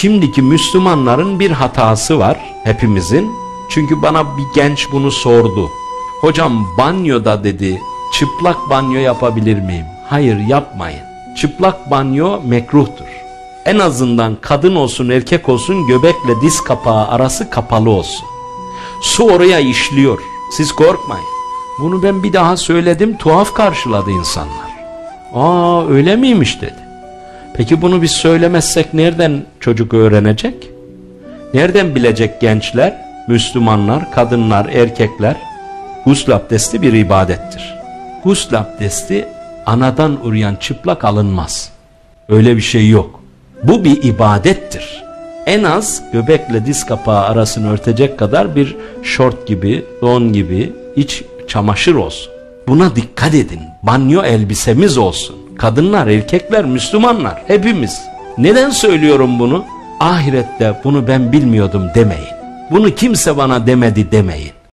Şimdiki Müslümanların bir hatası var hepimizin. Çünkü bana bir genç bunu sordu. Hocam banyoda dedi çıplak banyo yapabilir miyim? Hayır yapmayın. Çıplak banyo mekruhtur. En azından kadın olsun erkek olsun göbekle diz kapağı arası kapalı olsun. Su oraya işliyor. Siz korkmayın. Bunu ben bir daha söyledim tuhaf karşıladı insanlar. Aa öyle miymiş dedi. Peki bunu biz söylemezsek nereden çocuk öğrenecek? Nereden bilecek gençler, Müslümanlar, kadınlar, erkekler? Gusül abdesti bir ibadettir. Gusül abdesti anadan uruyan çıplak alınmaz. Öyle bir şey yok. Bu bir ibadettir. En az göbekle diz kapağı arasını örtecek kadar bir şort gibi, don gibi iç çamaşır olsun. Buna dikkat edin. Banyo elbisemiz olsun. Kadınlar, erkekler, Müslümanlar hepimiz. Neden söylüyorum bunu? Ahirette bunu ben bilmiyordum demeyin. Bunu kimse bana demedi demeyin.